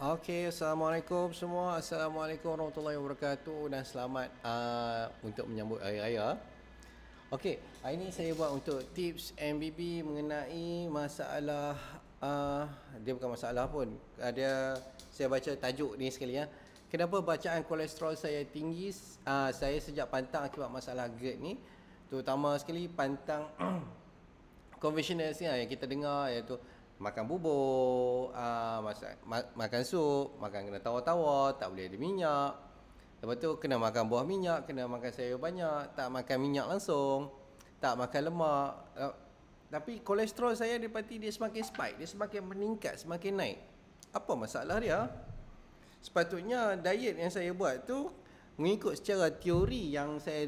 Okey, Assalamualaikum semua. Assalamualaikum warahmatullahi wabarakatuh dan selamat uh, untuk menyambut Hari Raya. Okey, hari ini saya buat untuk tips MBB mengenai masalah uh, dia bukan masalah pun. Ada saya baca tajuk ni sekali ya. Kenapa bacaan kolesterol saya tinggi? Uh, saya sejak pantang akibat masalah GERD ni. Terutama sekali pantang konvensional yang kita dengar iaitu makan bubur, uh, masak, ma- makan sup, makan kena tawar-tawar, tak boleh ada minyak. Lepas tu kena makan buah minyak, kena makan sayur banyak, tak makan minyak langsung, tak makan lemak. Uh, tapi kolesterol saya dapati dia semakin spike, dia semakin meningkat, semakin naik. Apa masalah dia? Sepatutnya diet yang saya buat tu mengikut secara teori yang saya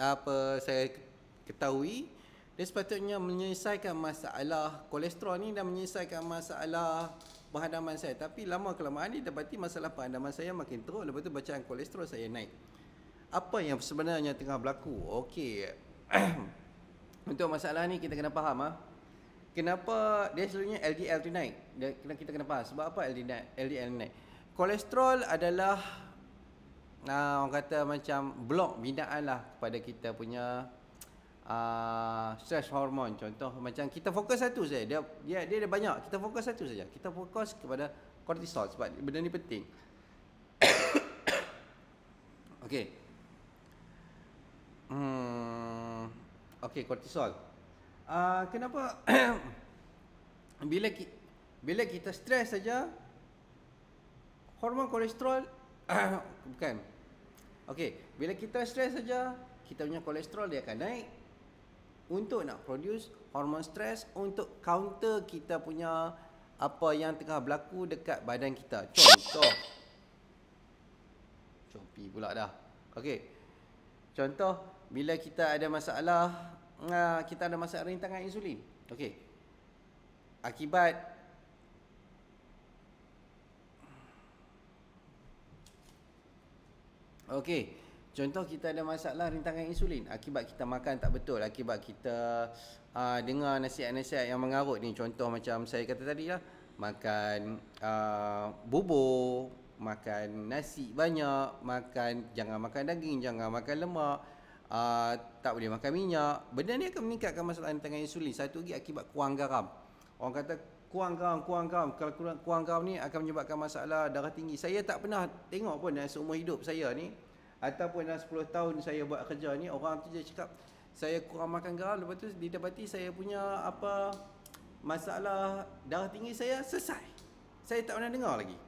apa saya ketahui dia sepatutnya menyelesaikan masalah kolesterol ni dan menyelesaikan masalah penghadaman saya. Tapi lama kelamaan ni dapati masalah penghadaman saya makin teruk. Lepas tu bacaan kolesterol saya naik. Apa yang sebenarnya tengah berlaku? Okey. Untuk masalah ni kita kena faham ah. Kenapa dia selalunya LDL tu naik? Dia, kita kena faham sebab apa LDL, LDL naik. Kolesterol adalah nah, orang kata macam blok binaan lah kepada kita punya uh, stress hormone contoh macam kita fokus satu saja dia dia dia ada banyak kita fokus satu saja. Kita fokus kepada kortisol sebab benda ni penting. Okey. Hmm okey kortisol uh, kenapa? Bila ki, bila kita stres saja hormon kolesterol bukan. Okey bila kita stres saja kita punya kolesterol dia akan naik untuk nak produce hormon stres untuk counter kita punya apa yang tengah berlaku dekat badan kita. Contoh. Copi pula dah. Okey. Contoh bila kita ada masalah ah, kita ada masalah rintangan insulin. Okey. Akibat Okey. Contoh kita ada masalah rintangan insulin akibat kita makan tak betul, akibat kita uh, dengar nasihat-nasihat yang mengarut ni. Contoh macam saya kata tadi lah, makan uh, bubur, makan nasi banyak, makan jangan makan daging, jangan makan lemak, uh, tak boleh makan minyak. Benda ni akan meningkatkan masalah rintangan insulin. Satu lagi akibat kurang garam. Orang kata kurang garam, kurang garam. Kalau kurang, kurang garam ni akan menyebabkan masalah darah tinggi. Saya tak pernah tengok pun dalam seumur hidup saya ni ataupun dalam 10 tahun saya buat kerja ni orang tu dia cakap saya kurang makan garam. Lepas tu didapati saya punya apa masalah darah tinggi saya selesai. Saya tak pernah dengar lagi.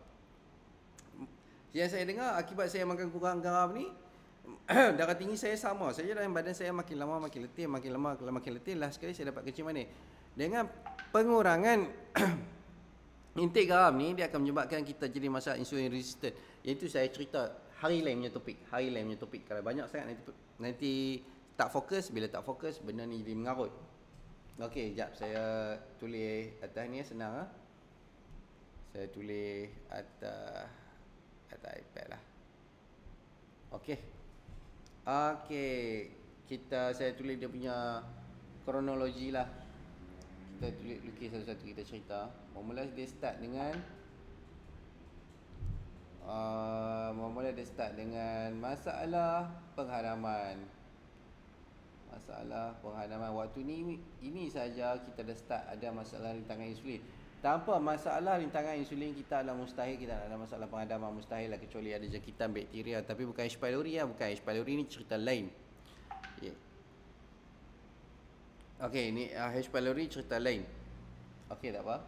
Yang saya dengar akibat saya makan kurang garam ni darah tinggi saya sama saja dalam badan saya makin lama makin letih makin lama makin letih. Lah sekali saya dapat kecil manis dengan pengurangan intake garam ni dia akan menyebabkan kita jadi masalah insulin resistant. Iaitu saya cerita hari lain punya topik. Hari lain punya topik. Kalau banyak sangat nanti nanti tak fokus. Bila tak fokus benda ni jadi mengarut. Okey jap saya tulis atas ni senang ah. Saya tulis atas atas iPad lah. Okey. Okey. Kita saya tulis dia punya kronologi lah kita lukis satu-satu kita cerita. Mula-mula dia start dengan uh, Mula-mula dia start dengan masalah penghadaman Masalah penghadaman Waktu ni ini saja kita dah start ada masalah rintangan insulin. Tanpa masalah rintangan insulin kita adalah mustahil. Kita ada masalah penghadaman mustahil lah. Kecuali ada jangkitan bakteria. Tapi bukan H. pylori lah. Bukan H. pylori ni cerita lain. Yeah. Okay ni uh, H. pylori cerita lain. Okay tak apa?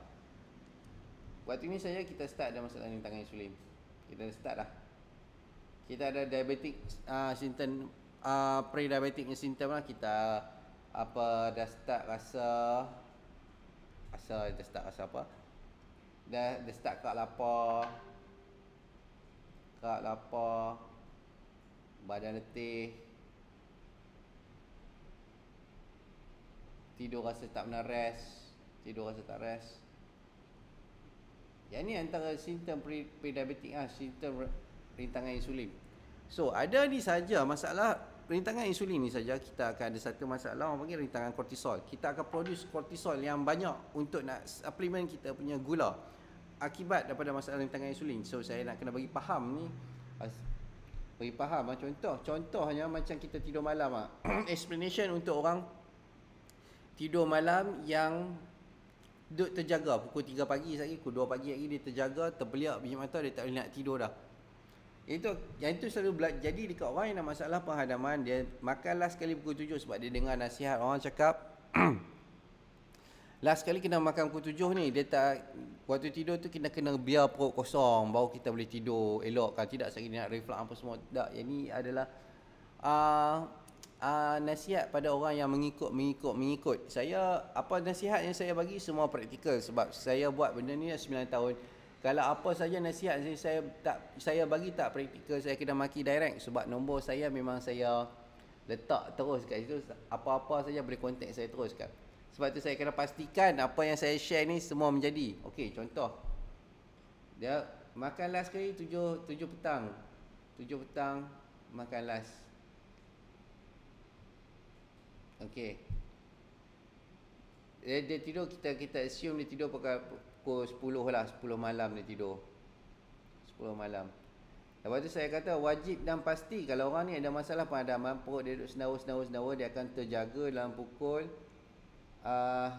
Waktu ni saja kita start ada masalah rintangan insulin kita start lah kita ada diabetic uh, symptom uh, pre-diabetic symptom lah. Kita apa dah start rasa rasa dah start rasa apa? Dah dah start kak lapar. Kak lapar. Badan letih tidur rasa tak benar rest tidur rasa tak rest yang ni antara simptom pre-diabetic ah, simptom rintangan insulin. So, ada ni saja masalah rintangan insulin ni saja kita akan ada satu masalah orang panggil rintangan kortisol. Kita akan produce kortisol yang banyak untuk nak suplemen kita punya gula. akibat daripada masalah rintangan insulin. So saya nak kena bagi faham ni. Bagi faham ah contoh. Contohnya macam kita tidur malam ah. Explanation untuk orang tidur malam yang duduk terjaga. Pukul 3 pagi lagi, pukul 2 pagi lagi dia terjaga, terbeliak biji mata dia tak boleh nak tidur dah. Itu yang itu selalu bela- jadi dekat orang yang ada masalah penghadaman dia makanlah sekali pukul 7 sebab dia dengar nasihat orang cakap. Last kali kena makan pukul tujuh ni Dia tak Waktu tidur tu kita kena biar perut kosong Baru kita boleh tidur elok. Kan Tidak sekali nak reflux apa semua. Tak Yang ni adalah uh, uh, Nasihat pada orang yang mengikut Mengikut Mengikut Saya Apa nasihat yang saya bagi Semua praktikal Sebab saya buat benda ni 9 tahun Kalau apa saja nasihat saya, saya tak Saya bagi tak praktikal Saya kena maki direct Sebab nombor saya memang saya Letak terus kat situ Apa-apa saja boleh kontak saya terus kan sebab tu saya kena pastikan apa yang saya share ni semua menjadi. Okey, contoh. Dia makan last kali 7 7 petang. 7 petang makan last. Okey. Dia, dia tidur kita kita assume dia tidur pukul 10 lah, 10 malam dia tidur. 10 malam. Lepas tu saya kata wajib dan pasti kalau orang ni ada masalah penghadaman perut dia duduk sendawa-sendawa-sendawa dia akan terjaga dalam pukul uh,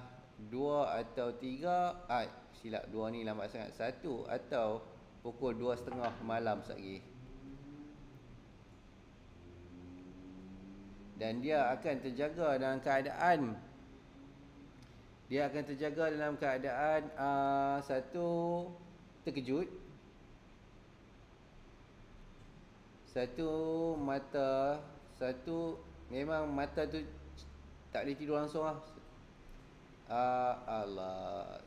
dua atau tiga ah, silap dua ni lambat sangat satu atau pukul dua setengah malam lagi dan dia akan terjaga dalam keadaan dia akan terjaga dalam keadaan uh, satu terkejut. Satu mata satu memang mata tu tak boleh tidur langsung lah. Uh, Allah.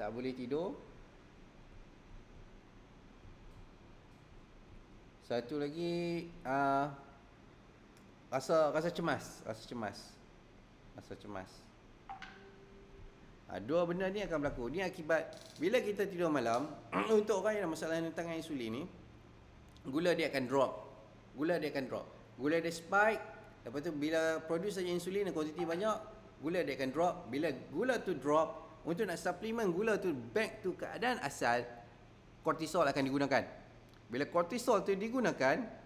Tak boleh tidur. Satu lagi uh, rasa rasa cemas rasa cemas. Rasa cemas. Uh, dua benda ni akan berlaku. Ni akibat bila kita tidur malam untuk orang yang masalah tangan insulin ni gula dia akan drop. Gula dia akan drop. Gula dia spike lepas tu bila produce saja insulin dan kuantiti banyak gula dia akan drop. Bila gula tu drop untuk nak suplemen gula tu back to keadaan asal kortisol akan digunakan. Bila kortisol tu digunakan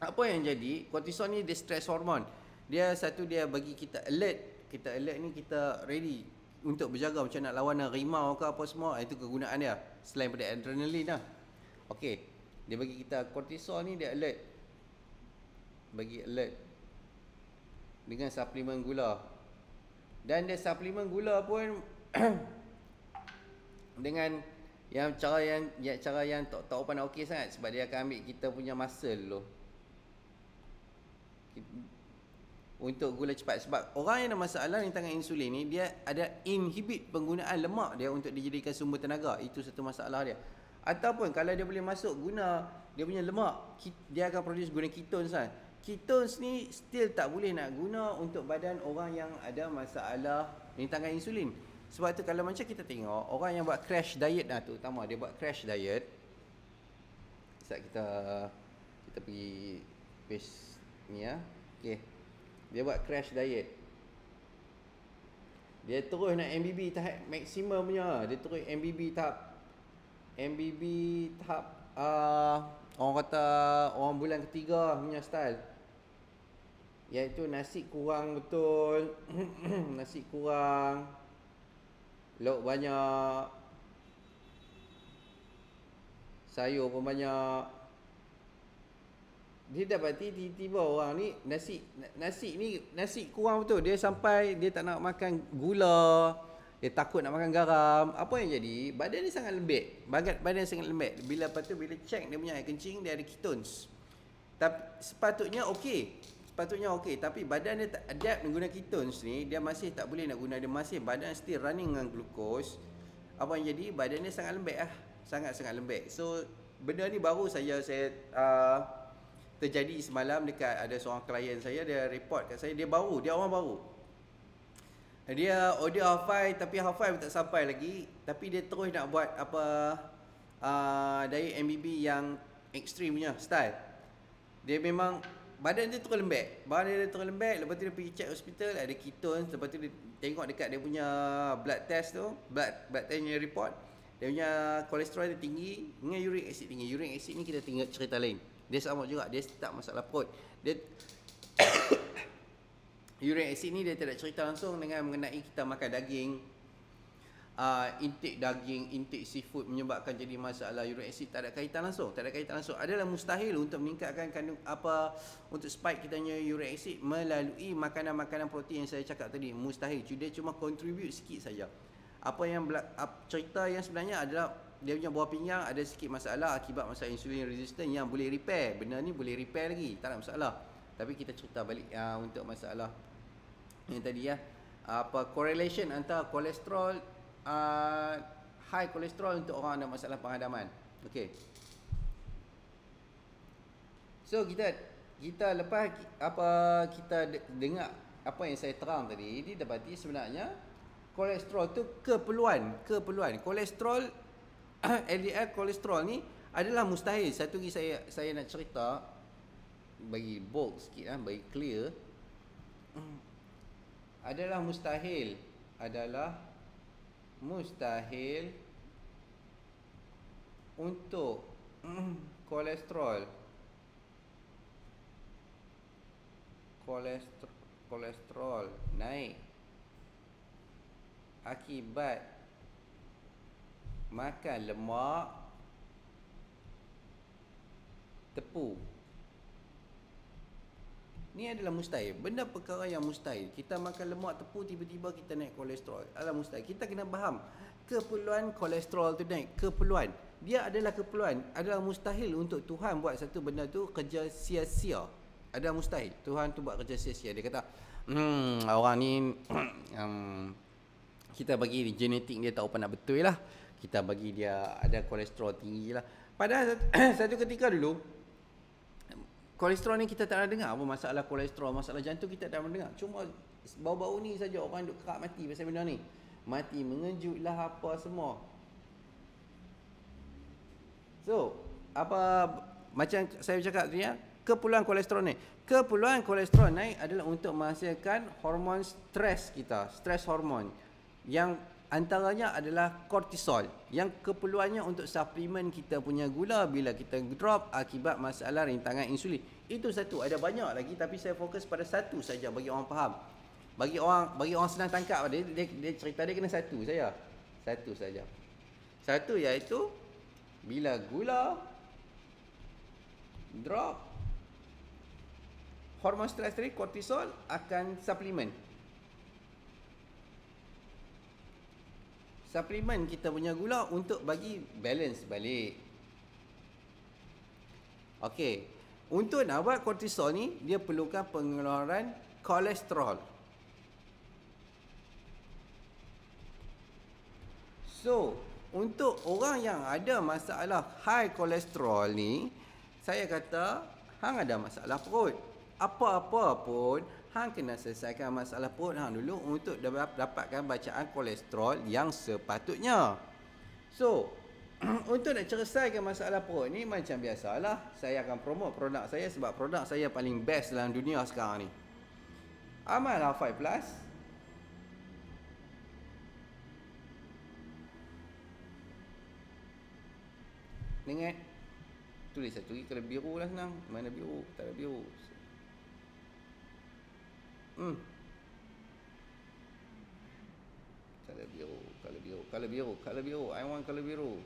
apa yang jadi kortisol ni dia stress hormone dia satu dia bagi kita alert. Kita alert ni kita ready untuk berjaga macam nak lawan rimau ke apa semua itu kegunaan dia. Selain pada adrenalin lah. Okey dia bagi kita kortisol ni dia alert. Bagi alert dengan suplemen gula. Dan dia suplemen gula pun dengan yang cara yang ya, cara yang tak tak pandai okey sangat. Sebab dia akan ambil kita punya muscle dulu. Untuk gula cepat sebab orang yang ada masalah rintangan insulin ni dia ada inhibit penggunaan lemak dia untuk dijadikan sumber tenaga. Itu satu masalah dia. Ataupun kalau dia boleh masuk guna dia punya lemak dia akan produce guna ketones kan ketones ni still tak boleh nak guna untuk badan orang yang ada masalah rintangan insulin. Sebab tu kalau macam kita tengok orang yang buat crash diet lah tu, utama dia buat crash diet. Saat kita kita pergi page ni ya. Okey. Dia buat crash diet. Dia terus nak MBB tahap maksimum punya. Dia terus MBB tahap MBB tahap uh, orang kata orang bulan ketiga punya style iaitu nasi kurang betul nasi kurang lauk banyak sayur pun banyak dia dapati tiba-tiba orang ni nasi nasi ni nasi kurang betul. Dia sampai dia tak nak makan gula. Dia takut nak makan garam. Apa yang jadi? Badan dia sangat lembek. Badan badan sangat lembek. Bila lepas tu bila check dia punya air kencing dia ada ketones. Tapi sepatutnya okey. Sepatutnya okey. Tapi badan dia tak adapt menggunakan ketones ni dia masih tak boleh nak guna. Dia masih badan still running dengan glukos apa yang jadi? Badan dia sangat lembek ah sangat-sangat lembek. So benda ni baru saya saya uh, terjadi semalam dekat ada seorang klien saya dia report kat saya dia baru dia orang baru dia order half five tapi half five tak sampai lagi tapi dia terus nak buat apa uh, diet MBB yang extreme punya style dia memang badan dia terus lembek badan dia terus lembek lepas tu dia pergi check hospital ada ketones lepas tu dia tengok dekat dia punya blood test tu blood blood test punya report dia punya kolesterol dia tinggi dengan uric acid tinggi. Uric acid ni kita tinggal cerita lain. Dia sama juga, dia tak masalah perut. Dia uric acid ni dia tidak cerita langsung dengan mengenai kita makan daging, uh, intake daging, intake seafood menyebabkan jadi masalah uric acid tak ada kaitan langsung, tak ada kaitan langsung. Adalah mustahil untuk meningkatkan kandung apa untuk spike kita punya uric acid melalui makanan-makanan protein yang saya cakap tadi. Mustahil. Dia cuma contribute sikit saja apa yang cerita yang sebenarnya adalah dia punya buah pinggang ada sikit masalah akibat masalah insulin resistant yang boleh repair. Benda ni boleh repair lagi, tak ada masalah. Tapi kita cerita balik uh, untuk masalah yang tadi ya. Apa correlation antara kolesterol uh, high kolesterol untuk orang ada masalah penghadaman. Okey. So kita kita lepas apa kita dengar apa yang saya terang tadi, ini dapati sebenarnya kolesterol tu keperluan, keperluan. Kolesterol LDL kolesterol ni adalah mustahil. Satu lagi saya saya nak cerita bagi bold sikit ah, bagi clear. Adalah mustahil, adalah mustahil untuk kolesterol kolesterol kolesterol naik akibat makan lemak tepu. Ni adalah mustahil. Benda perkara yang mustahil. Kita makan lemak tepu tiba-tiba kita naik kolesterol. Adalah mustahil. Kita kena faham. Keperluan kolesterol tu naik. Keperluan. Dia adalah keperluan. Adalah mustahil untuk Tuhan buat satu benda tu kerja sia-sia. Ada mustahil. Tuhan tu buat kerja sia-sia. Dia kata hmm orang ni um, kita bagi genetik dia apa nak betul lah kita bagi dia ada kolesterol tinggi lah. Padahal satu ketika dulu kolesterol ni kita tak ada dengar apa masalah kolesterol masalah jantung kita tak ada dengar. Cuma bau-bau ni saja orang duk kerak mati pasal benda ni. Mati mengejut lah apa semua. So apa macam saya cakap tadi ya keperluan kolesterol ni. Keperluan kolesterol naik adalah untuk menghasilkan hormon stres kita stres hormon yang antaranya adalah kortisol yang keperluannya untuk suplemen kita punya gula bila kita drop akibat masalah rintangan insulin. Itu satu, ada banyak lagi tapi saya fokus pada satu saja bagi orang faham. Bagi orang bagi orang senang tangkap dia, dia, dia cerita dia kena satu saya. Satu saja. Satu iaitu bila gula drop hormon stres tadi kortisol akan suplemen suplemen kita punya gula untuk bagi balance balik. Okey. Untuk nak buat kortisol ni, dia perlukan pengeluaran kolesterol. So, untuk orang yang ada masalah high kolesterol ni, saya kata hang ada masalah perut. Apa-apa pun hang kena selesaikan masalah perut hang dulu untuk dapatkan bacaan kolesterol yang sepatutnya. So, untuk nak selesaikan masalah perut ni macam biasalah, saya akan promote produk saya sebab produk saya paling best dalam dunia sekarang ni. Amal H5 Plus Ingat Tulis satu lagi Kalau biru lah senang Mana biru Tak ada biru Hmm. Color biru, color biru, color biru, color biru. I want color biru.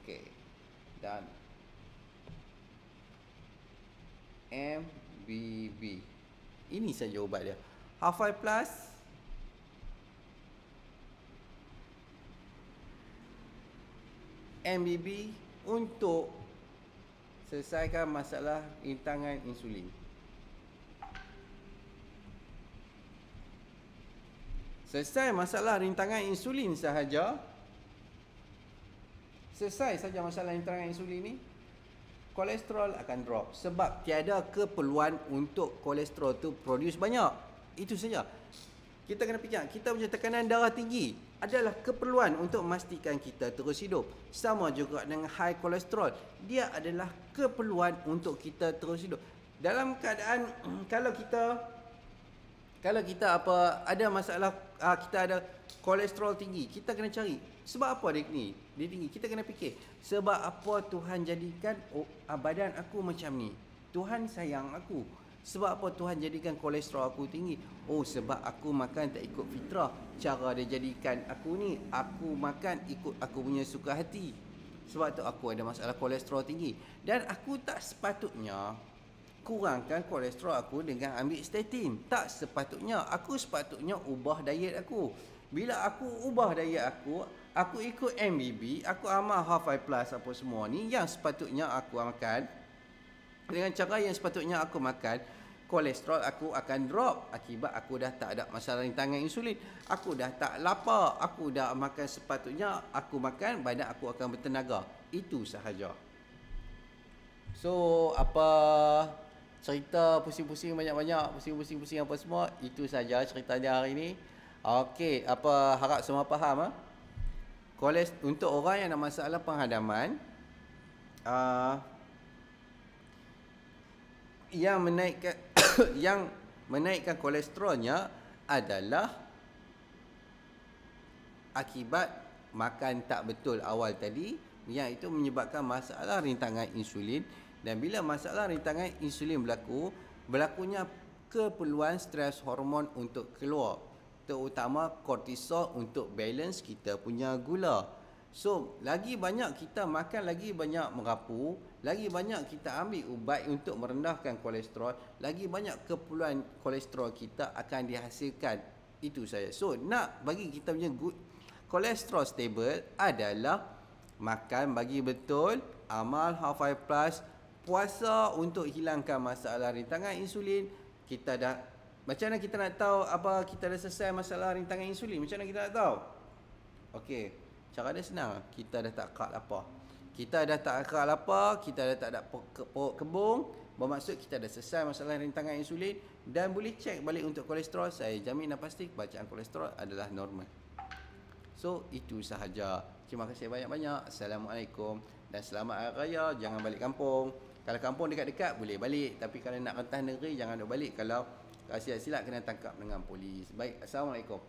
Okay. Done. MBB. Ini saja ubat dia. Hafai plus. MBB untuk selesaikan masalah intangan insulin. Selesai masalah rintangan insulin sahaja. Selesai saja masalah rintangan insulin ni. Kolesterol akan drop. Sebab tiada keperluan untuk kolesterol tu produce banyak. Itu saja. Kita kena fikir. Kita punya tekanan darah tinggi. Adalah keperluan untuk memastikan kita terus hidup. Sama juga dengan high kolesterol. Dia adalah keperluan untuk kita terus hidup. Dalam keadaan kalau kita kalau kita apa ada masalah uh, kita ada kolesterol tinggi kita kena cari Sebab apa dia ni? Dia tinggi. Kita kena fikir. Sebab apa Tuhan jadikan oh, ah, badan aku macam ni? Tuhan sayang aku. Sebab apa Tuhan jadikan kolesterol aku tinggi? Oh sebab aku makan tak ikut fitrah. Cara dia jadikan aku ni, aku makan ikut aku punya suka hati. Sebab tu aku ada masalah kolesterol tinggi. Dan aku tak sepatutnya kurangkan kolesterol aku dengan ambil statin. Tak sepatutnya. Aku sepatutnya ubah diet aku. Bila aku ubah diet aku, aku ikut MBB, aku amal half five plus apa semua ni yang sepatutnya aku makan. Dengan cara yang sepatutnya aku makan, kolesterol aku akan drop akibat aku dah tak ada masalah rintangan insulin. Aku dah tak lapar, aku dah makan sepatutnya aku makan, badan aku akan bertenaga. Itu sahaja. So, apa cerita pusing-pusing banyak-banyak, pusing-pusing-pusing apa semua, itu saja cerita dia hari ini. Okey, apa harap semua faham ah? Kolest untuk orang yang ada masalah penghadaman uh, yang menaikkan yang menaikkan kolesterolnya adalah akibat makan tak betul awal tadi yang itu menyebabkan masalah rintangan insulin dan bila masalah rintangan insulin berlaku berlakunya keperluan stres hormon untuk keluar terutama kortisol untuk balance kita punya gula. So, lagi banyak kita makan lagi banyak merapu, lagi banyak kita ambil ubat untuk merendahkan kolesterol, lagi banyak keperluan kolesterol kita akan dihasilkan. Itu saya. So, nak bagi kita punya good kolesterol stable adalah makan bagi betul, amal half five plus, puasa untuk hilangkan masalah rintangan insulin, kita dah macam mana kita nak tahu apa kita dah selesai masalah rintangan insulin? Macam mana kita nak tahu? Okey, cara dia senang. Kita dah tak kak lapar. Kita dah tak kak lapar, kita dah tak ada perut kebung, bermaksud kita dah selesai masalah rintangan insulin dan boleh cek balik untuk kolesterol. Saya jamin dan pasti bacaan kolesterol adalah normal. So, itu sahaja. Terima kasih banyak-banyak. Assalamualaikum dan selamat hari raya. Jangan balik kampung. Kalau kampung dekat-dekat boleh balik, tapi kalau nak rentas negeri jangan duk balik kalau kalau silap-silap kena tangkap dengan polis. Baik, Assalamualaikum.